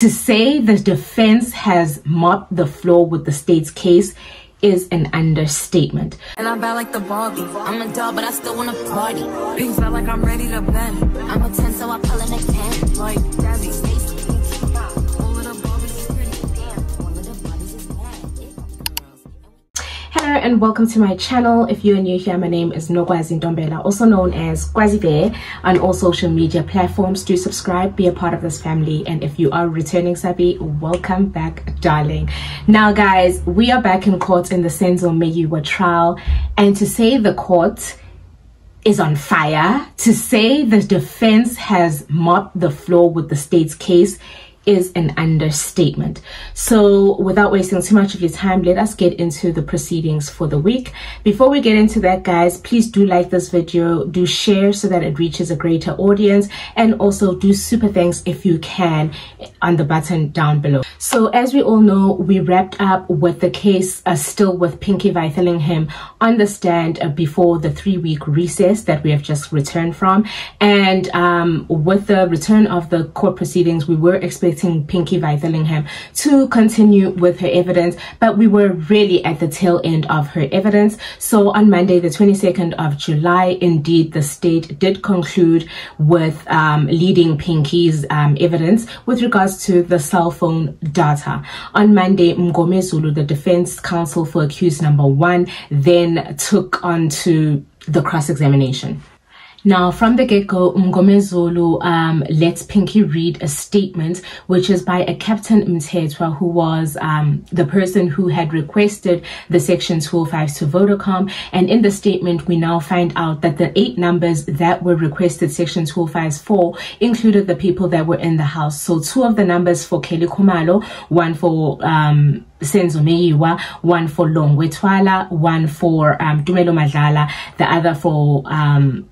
To say the defense has mopped the floor with the state's case is an understatement. And I'm bad like the Barbie. I'm a but I still wanna party. Felt like I'm ready to bend. I'm a 10, so I pull a next 10. Like Hello and welcome to my channel. If you're new here, my name is Nogwazi Ndombela, also known as Kwazi Bear on all social media platforms. Do subscribe, be a part of this family, and if you are returning Sabi, welcome back, darling. Now, guys, we are back in court in the Senzo Meyiwa trial, and to say the court is on fire, to say the defense has mopped the floor with the state's case is an understatement. So, without wasting too much of your time, let us get into the proceedings for the week. Before we get into that, guys, please do like this video, do share so that it reaches a greater audience, and also do super thanks if you can on the button down below. So, as we all know, we wrapped up with the case uh, still with Pinky Vythalingham on the stand uh, before the three week recess that we have just returned from. And um, with the return of the court proceedings, we were expecting Pinky Vythalingham to continue with her evidence, but we were really at the tail end of her evidence. So on Monday, the 22nd of July, indeed, the state did conclude with um, leading Pinky's um, evidence with regards to the cell phone data. On Monday, Mngomezulu, the defense counsel for accused number one, then took on to the cross-examination. Now, from the get-go, Mngomezulu um, lets Pinky read a statement, which is by a Captain Mtetwa, who was um, the person who had requested the Section 205 to Vodacom. And in the statement, we now find out that the eight numbers that were requested Section 205 for included the people that were in the house. So two of the numbers for Kelly Khumalo, one for um, Senzo Meyiwa, one for Longwe Twala, one for um, Tumelo Madlala, the other for um,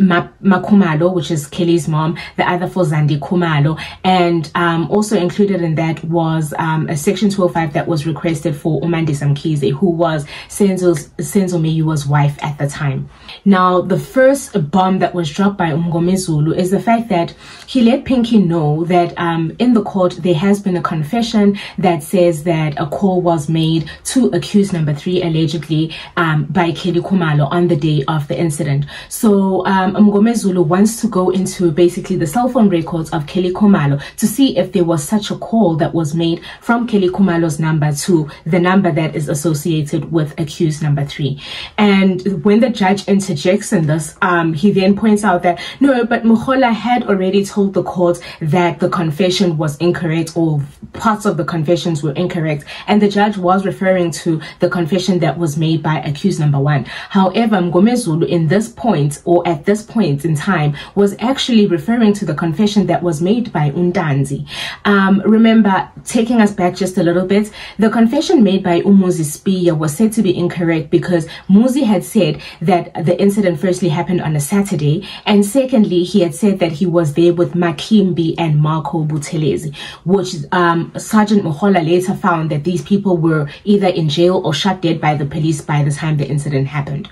Makumalo, which is Kelly's mom, the other for Zandi Khumalo, and um, also included in that was um, a Section 205 that was requested for Umandi Samkize, who was Senzo Meyiwa's wife at the time. Now, the first bomb that was dropped by Mngomezulu is the fact that he let Pinky know that um, in the court there has been a confession that says that a call was made to accused number three allegedly um, by Kelly Khumalo on the day of the incident. So um, Mngomezulu wants to go into basically the cell phone records of Kelly Khumalo to see if there was such a call that was made from Kelly Khumalo's number to the number that is associated with accused number three. And when the judge interjects in this, um, he then points out that no, but Muhola had already told the court that the confession was incorrect or parts of the confessions were incorrect. And the judge was referring to the confession that was made by accused number one. However, Mngomezulu in this point or at this point in time was actually referring to the confession that was made by Undanzi. Um, remember, taking us back just a little bit, the confession made by Umuzi Sibiya was said to be incorrect because Muzi had said that the incident firstly happened on a Saturday, and secondly, he had said that he was there with Makimbi and Marco Butelezi, which um, Sergeant Mohola later found that these people were either in jail or shot dead by the police by the time the incident happened.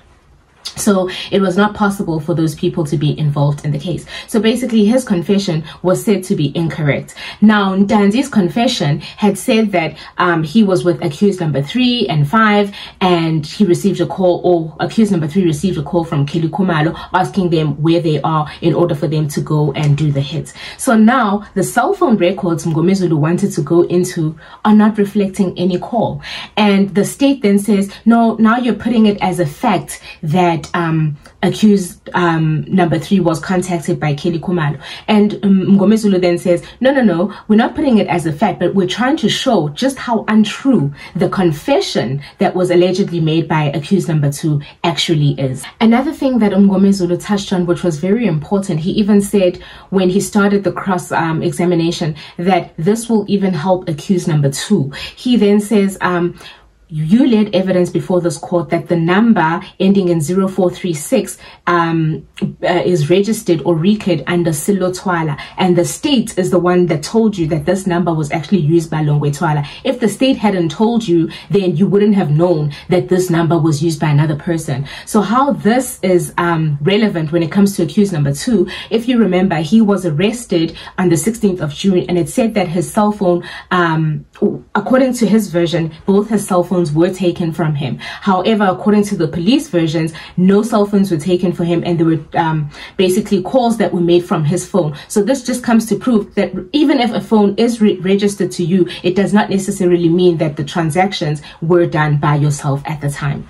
So it was not possible for those people to be involved in the case. So basically his confession was said to be incorrect. Now Danzi's confession had said that um, he was with accused number three and five and he received a call or accused number three received a call from Kelly Khumalo asking them where they are in order for them to go and do the hits. So now the cell phone records Mngomezulu wanted to go into are not reflecting any call. And the state then says, no, now you're putting it as a fact that that um, accused um, number three was contacted by Kelly Khumalo. And um, Mngome then says, no, no, no, we're not putting it as a fact, but we're trying to show just how untrue the confession that was allegedly made by accused number two actually is. Another thing that Mngomezulu touched on, which was very important, he even said when he started the cross um, examination that this will even help accused number two. He then says, um, you led evidence before this court that the number ending in 0436 um, uh, is registered or recorded under Silo Twala, and the state is the one that told you that this number was actually used by Longwe Twala. If the state hadn't told you, then you wouldn't have known that this number was used by another person. So how this is um, relevant when it comes to accused number two, if you remember, he was arrested on the 16th of June, and it said that his cell phone, um, according to his version, both his cell phones were taken from him. However, according to the police versions, no cell phones were taken for him and there were um, basically calls that were made from his phone. So this just comes to prove that even if a phone is re registered to you, it does not necessarily mean that the transactions were done by yourself at the time.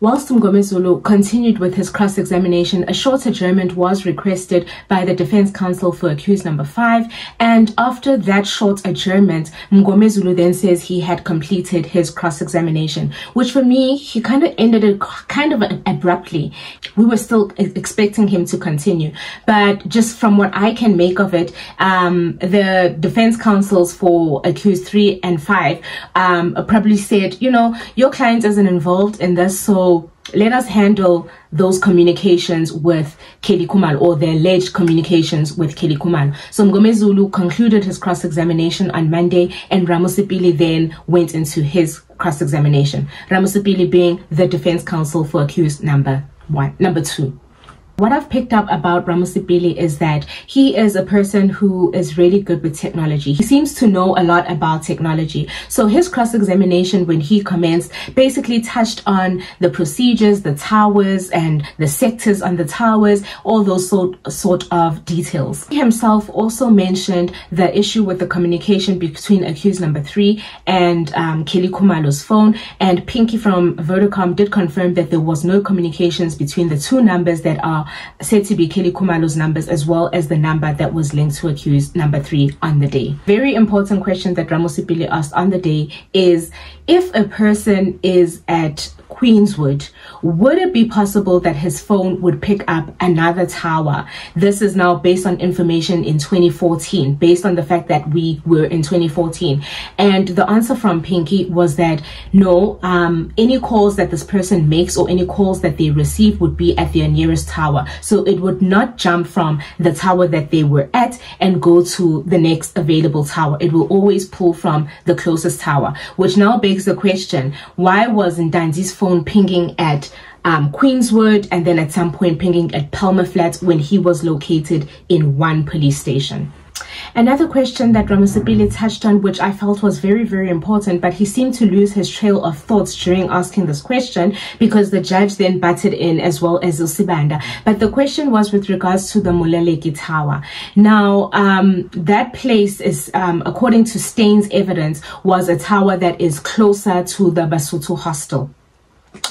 Whilst Mngomezulu continued with his cross-examination, a short adjournment was requested by the defense counsel for accused number five. And after that short adjournment, Mngomezulu then says he had completed his cross-examination, which for me, he kind of ended it kind of abruptly. We were still expecting him to continue. But just from what I can make of it, um, the defense counsels for accused three and five um, probably said, you know, your client isn't involved in this, so let us handle those communications with Kelly Khumalo or the alleged communications with Kelly Khumalo. So Mngomezulu concluded his cross-examination on Monday and Ramusipili then went into his cross-examination. Ramusipili being the defense counsel for accused number one, number two. What I've picked up about Ramusipili is that he is a person who is really good with technology. He seems to know a lot about technology. So his cross-examination when he commenced basically touched on the procedures, the towers and the sectors on the towers, all those sort, sort of details. He himself also mentioned the issue with the communication between accused number three and um, Kelly Khumalo's phone and Pinky from Vodacom did confirm that there was no communications between the two numbers that are said to be Kelly Khumalo's numbers as well as the number that was linked to accused number three on the day. Very important question that Ramusipili asked on the day is if a person is at Queenswood, would it be possible that his phone would pick up another tower? This is now based on information in 2014, based on the fact that we were in 2014. And the answer from Pinky was that no, um, any calls that this person makes or any calls that they receive would be at their nearest tower. So it would not jump from the tower that they were at and go to the next available tower. It will always pull from the closest tower, which now begs the question, why wasn't Ntanzi's phone pinging at um, Queenswood and then at some point pinging at Palmer Flats when he was located in one police station. Another question that Ramusipili touched on, which I felt was very, very important, but he seemed to lose his trail of thoughts during asking this question because the judge then butted in as well as Usibanda. But the question was with regards to the Moleleki Tower. Now, um, that place is, um, according to Steyn's evidence, was a tower that is closer to the Basotho hostel.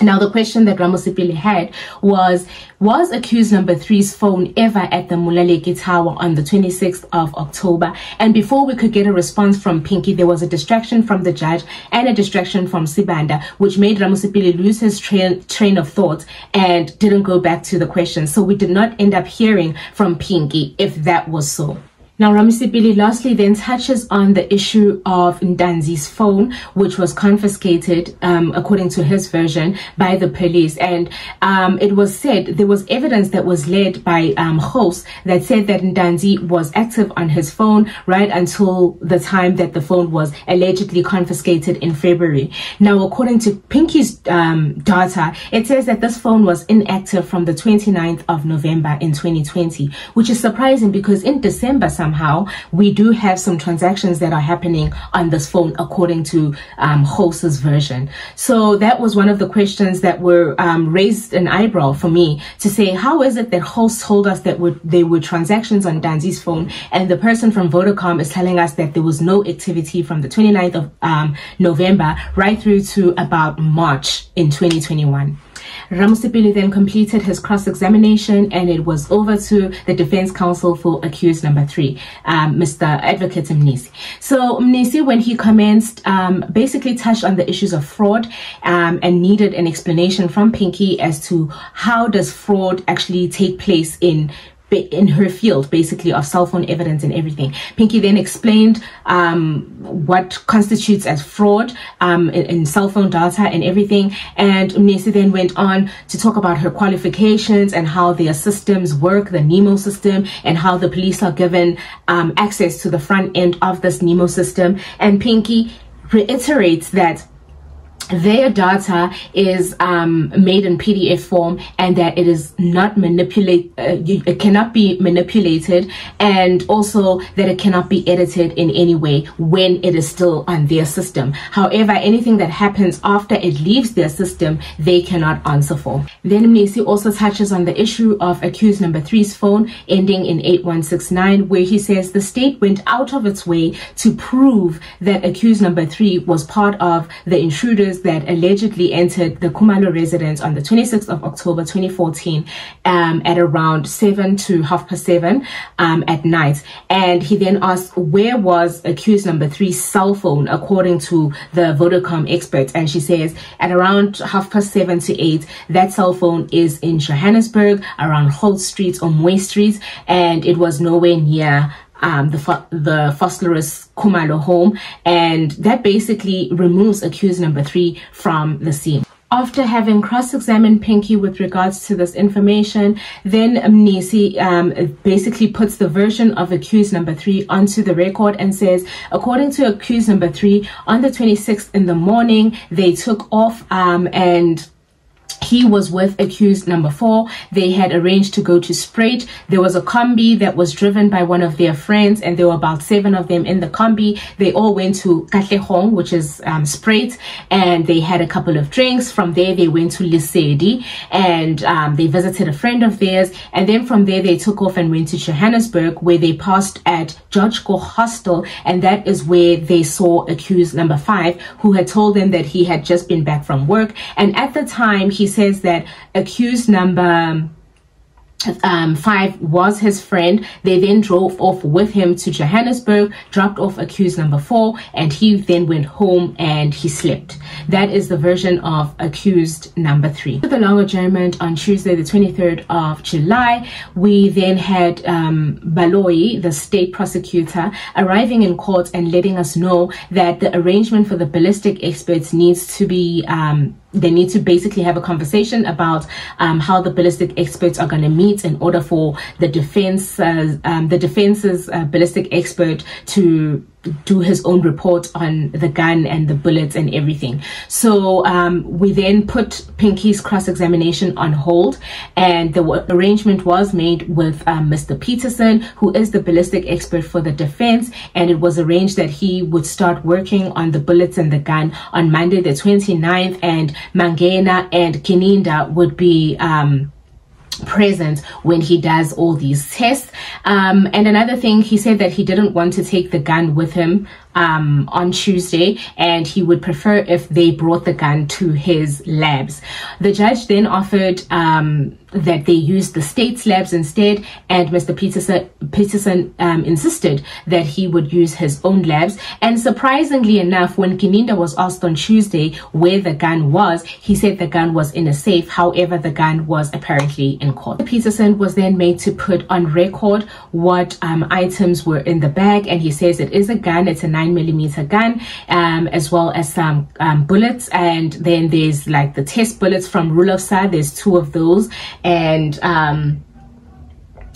Now, the question that Ramusipili had was, was accused number three's phone ever at the Moleleki Tower on the 26th of October? And before we could get a response from Pinky, there was a distraction from the judge and a distraction from Sibanda, which made Ramusipili lose his train, train of thought and didn't go back to the question. So we did not end up hearing from Pinky if that was so. Now, Ramusipili lastly then touches on the issue of Ntanzi's phone, which was confiscated, um, according to his version, by the police. And um, it was said there was evidence that was led by um, hosts that said that Ndanzi was active on his phone right until the time that the phone was allegedly confiscated in February. Now, according to Pinky's um, data, it says that this phone was inactive from the 29th of November in 2020, which is surprising because in December, some somehow, we do have some transactions that are happening on this phone according to um, Host's version. So that was one of the questions that were um, raised an eyebrow for me to say, how is it that Host told us that would, there were transactions on Danzi's phone and the person from Vodacom is telling us that there was no activity from the 29th of um, November right through to about March in 2021. Ramusipili then completed his cross-examination and it was over to the defense counsel for accused number three, um, Mr. Advocate Mnisi. So Mnisi, when he commenced, um, basically touched on the issues of fraud um, and needed an explanation from Pinky as to how does fraud actually take place in in her field basically of cell phone evidence and everything. Pinky then explained um, what constitutes as fraud um, in, in, cell phone data and everything. And Mnisi then went on to talk about her qualifications and how their systems work, the NEMO system, and how the police are given um, access to the front end of this NEMO system. And Pinky reiterates that their data is um, made in PDF form and that it is not manipulate, uh, it cannot be manipulated and also that it cannot be edited in any way when it is still on their system. However, anything that happens after it leaves their system, they cannot answer for. Then Mnisi also touches on the issue of accused number three's phone ending in 8169 where he says the state went out of its way to prove that accused number three was part of the intruders that allegedly entered the Khumalo residence on the 26th of October 2014 um, at around 7 to half past 7 um, at night. And he then asked, where was accused number three's cell phone, according to the Vodacom expert? And she says, at around half past 7 to 8, that cell phone is in Johannesburg, around Holt Street or Moy Street, and it was nowhere near um, the the Khumalo home, and that basically removes accused number three from the scene. After having cross-examined Pinky with regards to this information, then Mnisi um, basically puts the version of accused number three onto the record and says, according to accused number three, on the 26th in the morning, they took off um, and he was with accused number four. They had arranged to go to Spruit. There was a combi that was driven by one of their friends, and there were about seven of them in the combi. They all went to Katlehong, which is um, and they had a couple of drinks. From there, they went to Lesedi, and um, they visited a friend of theirs. And then from there, they took off and went to Johannesburg, where they passed at George Goch Hostel, and that is where they saw accused number five, who had told them that he had just been back from work. And at the time, he says that accused number um, five was his friend. They then drove off with him to Johannesburg, dropped off accused number four, and he then went home and he slept. That is the version of accused number three. The long adjournment on Tuesday, the 23rd of July, we then had um, Baloyi, the state prosecutor, arriving in court and letting us know that the arrangement for the ballistic experts needs to be um, they need to basically have a conversation about um, how the ballistic experts are going to meet in order for the defense, uh, um, the defense's uh, ballistic expert to do his own report on the gun and the bullets and everything. So um, we then put Pinky's cross-examination on hold and the arrangement was made with um, Mr. Peterson, who is the ballistic expert for the defense. And it was arranged that he would start working on the bullets and the gun on Monday the 29th and Mangena and Kininda would be um, present when he does all these tests. Um, and another thing, he said that he didn't want to take the gun with him um, on Tuesday and he would prefer if they brought the gun to his labs. The judge then offered um, that they use the state's labs instead and Mr. Peterson, Peterson um, insisted that he would use his own labs and surprisingly enough when Kininda was asked on Tuesday where the gun was he said the gun was in a safe however the gun was apparently in court. Peterson was then made to put on record what um, items were in the bag and he says it is a gun it's a 9 millimeter gun um, as well as some um, bullets. And then there's like the test bullets from Rulofsa. There's two of those. And um,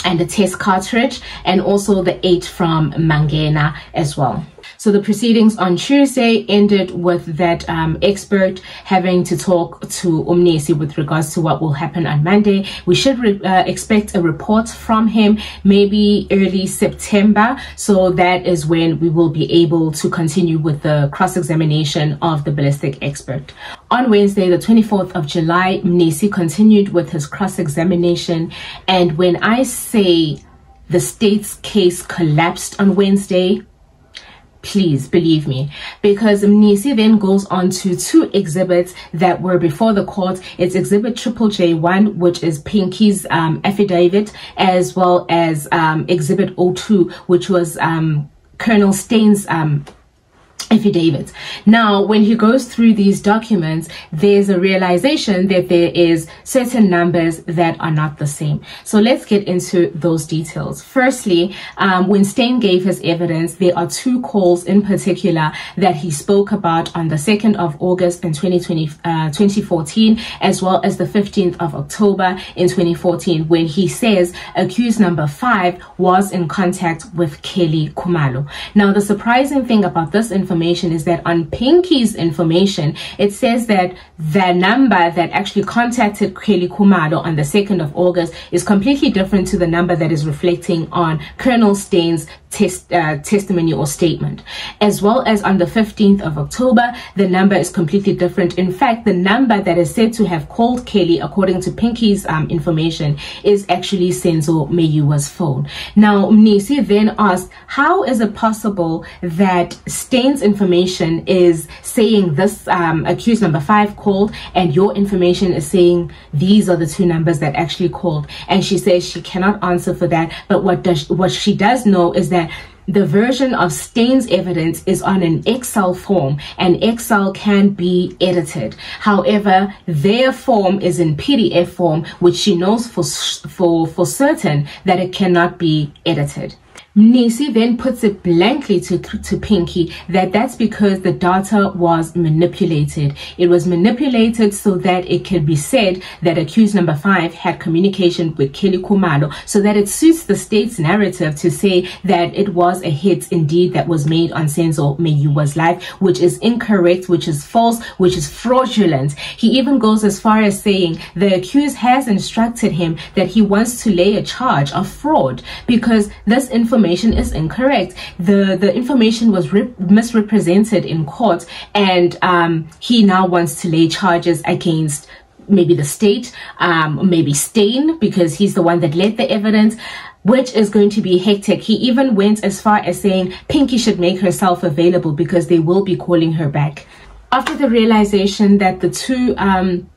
and the test cartridge. And also the eight from Mangena as well. So the proceedings on Tuesday ended with that um, expert having to talk to Umnisi with regards to what will happen on Monday. We should uh, expect a report from him maybe early September. So that is when we will be able to continue with the cross-examination of the ballistic expert. On Wednesday, the 24th of July, Mnisi continued with his cross-examination. And when I say the state's case collapsed on Wednesday, please believe me. Because Mnisi then goes on to two exhibits that were before the court. It's exhibit triple j1 which is pinky's um, affidavit as well as um, exhibit 02 which was um, colonel Steyn's um, affidavits. Now, when he goes through these documents, there's a realization that there is certain numbers that are not the same. So let's get into those details. Firstly, um, when Steyn gave his evidence, there are two calls in particular that he spoke about on the 2nd of August in 2020, uh, 2014, as well as the 15th of October in 2014, when he says accused number five was in contact with Kelly Khumalo. Now, the surprising thing about this information information is that on Pinky's information, it says that the number that actually contacted Kelly Khumalo on the 2nd of August is completely different to the number that is reflecting on Colonel Steyn's test, uh, testimony or statement. As well as on the 15th of October, the number is completely different. In fact, the number that is said to have called Kelly, according to Pinky's um, information, is actually Senzo Meyiwa's phone. Now, Mnisi then asked, how is it possible that Steyn's information is saying this um, accused number five called and your information is saying these are the two numbers that actually called? And she says she cannot answer for that. But what does, what she does know is that the version of Steyn's evidence is on an Excel form and Excel can be edited. However, their form is in PDF form, which she knows for, for, for certain that it cannot be edited. Mnisi then puts it blankly to, to Pinky that that's because the data was manipulated. It was manipulated so that it could be said that accused number five had communication with Kelly Khumalo so that it suits the state's narrative to say that it was a hit indeed that was made on Senzo Meyiwa's life, which is incorrect, which is false, which is fraudulent. He even goes as far as saying the accused has instructed him that he wants to lay a charge of fraud because this information information is incorrect. The the information was misrepresented in court, and um, he now wants to lay charges against maybe the state, um, maybe Steyn, because he's the one that led the evidence which is going to be hectic. He even went as far as saying Pinky should make herself available because they will be calling her back. After the realization that the two um,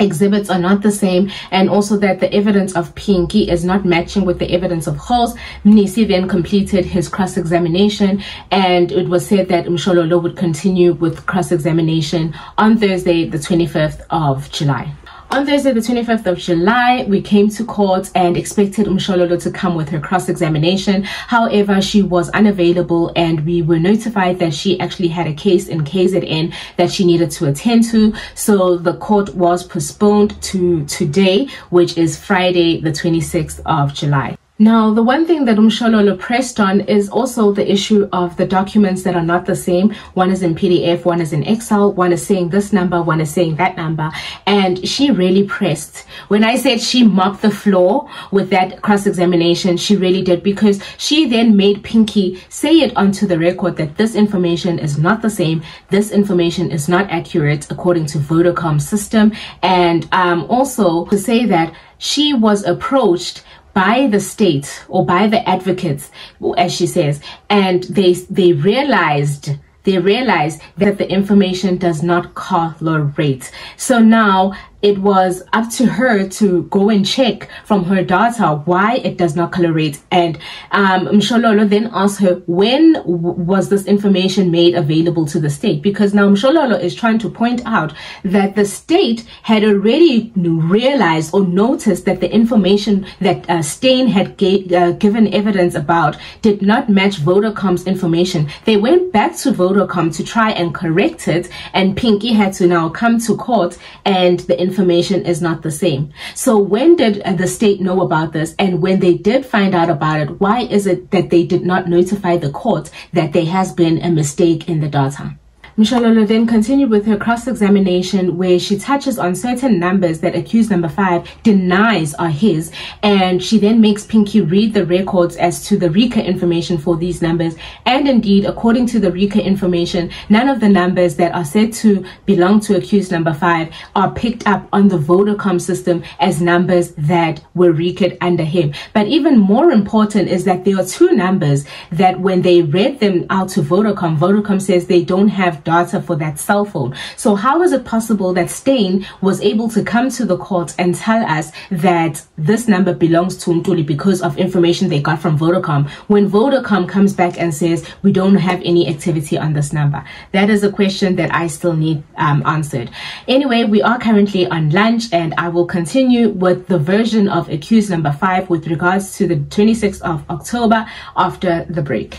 exhibits are not the same and also that the evidence of Pinky is not matching with the evidence of Halls. Mnisi then completed his cross-examination and it was said that Mshololo would continue with cross-examination on Thursday the 25th of July. On Thursday, the 25th of July, we came to court and expected Umshololo to come with her cross-examination. However, she was unavailable and we were notified that she actually had a case in KZN that she needed to attend to. So the court was postponed to today, which is Friday, the 26th of July. Now, the one thing that Umshololo pressed on is also the issue of the documents that are not the same. One is in PDF, one is in Excel, one is saying this number, one is saying that number. And she really pressed. When I said she mopped the floor with that cross-examination, she really did because she then made Pinky say it onto the record that this information is not the same. This information is not accurate according to Vodacom's system. And um, also to say that she was approached by the state or by the advocates, as she says, and they they realized they realized that the information does not correlate. So now it was up to her to go and check from her data why it does not colorate. And um, Mshololo then asked her, when was this information made available to the state? Because now Mshololo is trying to point out that the state had already realized or noticed that the information that uh, Steyn had uh, given evidence about did not match Vodacom's information. They went back to Vodacom to try and correct it, and Pinky had to now come to court and the information is not the same. So when did uh, the state know about this? And when they did find out about it, why is it that they did not notify the court that there has been a mistake in the data? Mshololo then continued with her cross-examination where she touches on certain numbers that accused number five denies are his and she then makes Pinky read the records as to the RICA information for these numbers. And indeed according to the RICA information none of the numbers that are said to belong to accused number five are picked up on the Vodacom system as numbers that were RICA'd under him. But even more important is that there are two numbers that when they read them out to Vodacom Vodacom says they don't have data for that cell phone. So how is it possible that Steyn was able to come to the court and tell us that this number belongs to Ntuli because of information they got from Vodacom when Vodacom comes back and says we don't have any activity on this number? That is a question that I still need um, answered. Anyway, we are currently on lunch and I will continue with the version of accused number five with regards to the 26th of October after the break.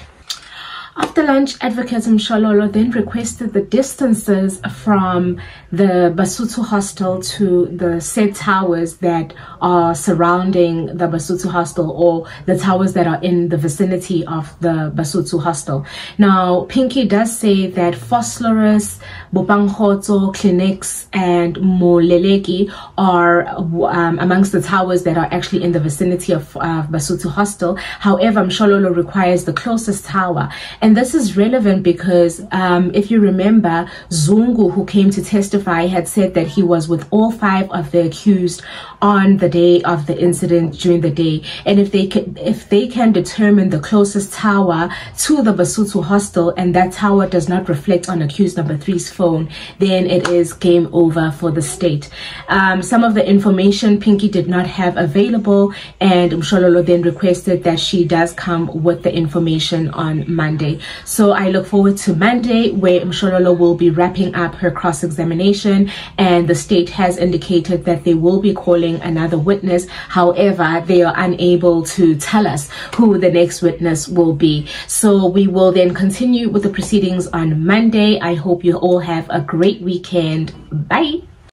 After lunch, Advocate Mshololo then requested the distances from the Basotho hostel to the said towers that are surrounding the Basotho hostel or the towers that are in the vicinity of the Basotho hostel. Now, Pinky does say that Phosphorus, Bopangkhotso, Clinics, and Moleleki are um, amongst the towers that are actually in the vicinity of uh, Basotho hostel. However, Mshololo requires the closest tower. And this is relevant because um, if you remember, Zungu, who came to testify, had said that he was with all five of the accused on the day of the incident during the day. And if they can, if they can determine the closest tower to the Basotho hostel and that tower does not reflect on accused number three's phone, then it is game over for the state. Um, some of the information Pinky did not have available and Mshololo then requested that she does come with the information on Monday. So I look forward to Monday where Mshololo will be wrapping up her cross-examination and the state has indicated that they will be calling another witness. However, they are unable to tell us who the next witness will be. So we will then continue with the proceedings on Monday. I hope you all have a great weekend. Bye.